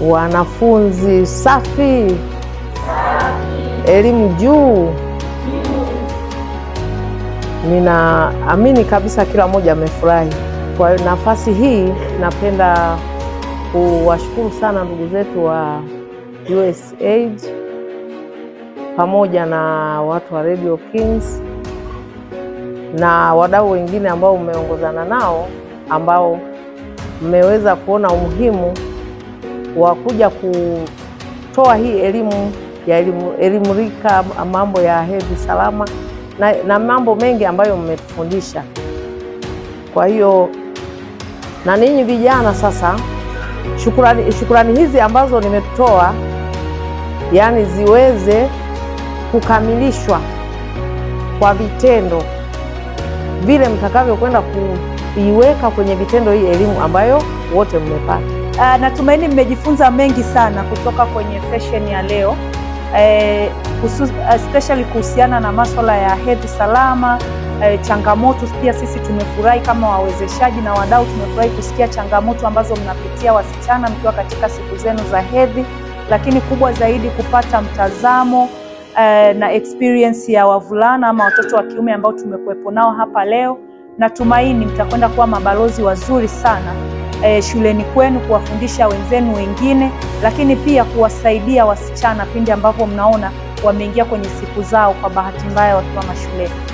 wanafunzi safi, elimu juu. Ninaamini kabisa kila mmoja amefurahi. Kwa nafasi hii, napenda kuwashukuru sana ndugu zetu wa USAID pamoja na watu wa Radio Kings na wadau wengine ambao mmeongozana nao ambao mmeweza kuona umuhimu wa kuja kutoa hii elimu ya elimu, elimu rika, mambo ya hedhi salama na, na mambo mengi ambayo mmetufundisha. Kwa hiyo na ninyi vijana sasa, shukurani, shukurani hizi ambazo nimetoa yani ziweze kukamilishwa kwa vitendo vile mtakavyokwenda kuiweka kwenye vitendo hii elimu ambayo wote mmepata. Uh, natumaini mmejifunza mengi sana kutoka kwenye session ya leo eh, especially kuhusiana na masuala ya hedhi salama eh, changamoto. Pia sisi tumefurahi kama wawezeshaji na wadau, tumefurahi kusikia changamoto ambazo mnapitia wasichana mkiwa katika siku zenu za hedhi, lakini kubwa zaidi kupata mtazamo eh, na experience ya wavulana ama watoto wa kiume ambao tumekuwepo nao hapa leo. Natumaini mtakwenda kuwa mabalozi wazuri sana e, shuleni kwenu kuwafundisha wenzenu wengine, lakini pia kuwasaidia wasichana pindi ambapo mnaona wameingia kwenye siku zao kwa bahati mbaya wakiwa mashuleni.